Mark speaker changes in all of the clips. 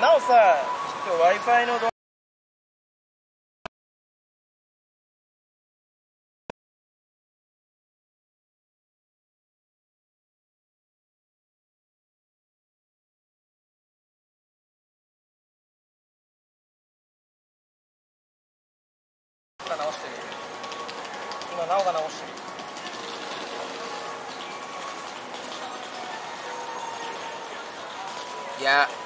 Speaker 1: なおさちょっと w i f i の動画。今直してる。今なおが直してる。
Speaker 2: Yeah.
Speaker 1: えー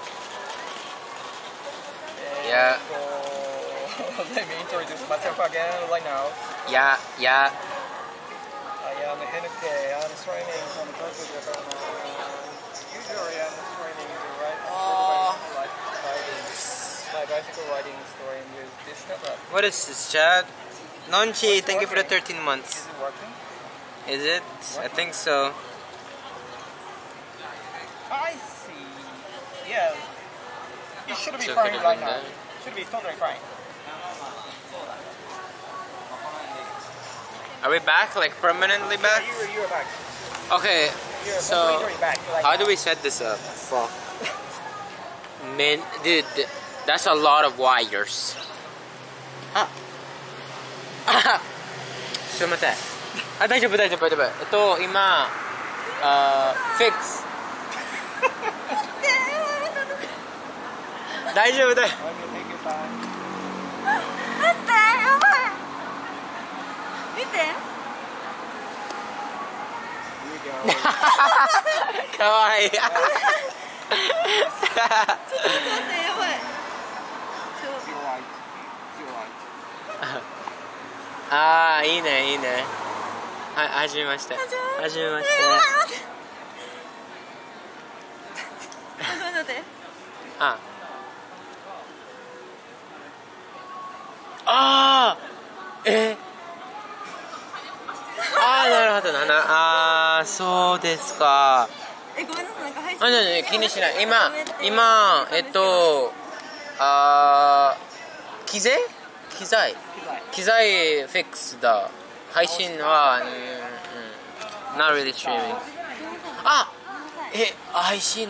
Speaker 2: Yeah.
Speaker 1: っと Let me introduce myself again right now
Speaker 2: Yeah. Yeah.
Speaker 1: I am Henke I'm training from Tokyo Japan usually I'm training to ride
Speaker 2: Oh.
Speaker 1: my bicycle riding is going with this tablet
Speaker 2: What is this, Chad? Nonchi, thank you for the 13 months.
Speaker 1: is it working?
Speaker 2: Is it? I think so.
Speaker 1: I see yeah it should be
Speaker 2: So
Speaker 1: fine
Speaker 2: good
Speaker 1: right
Speaker 2: isn't
Speaker 1: now
Speaker 2: it?
Speaker 1: should be totally fine
Speaker 2: Are we back? Like permanently back?
Speaker 1: you're, you're back
Speaker 2: Okay.
Speaker 1: you're
Speaker 2: So,
Speaker 1: completely back right
Speaker 2: how
Speaker 1: now.
Speaker 2: do we set this up? Fuck. Man, dude, that's a lot of wires. Ah. あすいません。あ、大丈夫、大丈夫、大丈夫。えっと、今、あー、 大丈夫だよ。
Speaker 3: 待ってやばい。見て。
Speaker 2: かわいい。
Speaker 3: ちょっと待ってやばい。
Speaker 2: ああいいねいいね。は初めまして。初めまして。あそうですか。
Speaker 3: えごめんなさいなんか配信
Speaker 2: あ、じゃあ気にしない。今、今、えっと、あー、機材？機材機材フィックスだ。配信は、うん、うん。not really streaming。あえ、配信。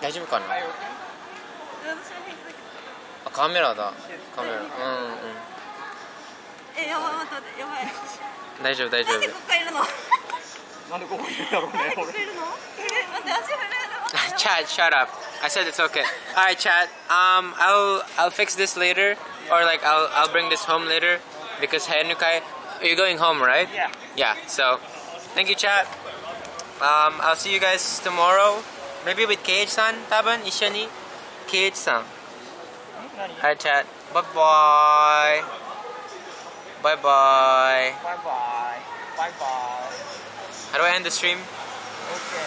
Speaker 2: 大丈夫かな？あ、カメラだ。カメラ。うんうん。
Speaker 3: どえやばい待って待ってやばい
Speaker 2: 大丈夫、大丈夫
Speaker 3: なんでこ。こからいるの
Speaker 1: なんでここにいるんだろうね
Speaker 3: なんでここ
Speaker 1: 俺
Speaker 3: いるのえ待って足震える
Speaker 2: Chad, shut up. I said it's okay. All right, Chad. Um, I'll I'll fix this later, or like I'll I'll bring this home later, because Hanukai, you're going home, right?
Speaker 1: Yeah
Speaker 2: Yeah. So, thank you, Chad. Um, I'll see you guys tomorrow. Maybe with KH-san, taban, ishani. KH-san.
Speaker 1: 何
Speaker 2: All right, Chad. Bye bye. Bye bye.
Speaker 1: Bye bye. Bye bye.
Speaker 2: How do I end the stream?
Speaker 1: Okay.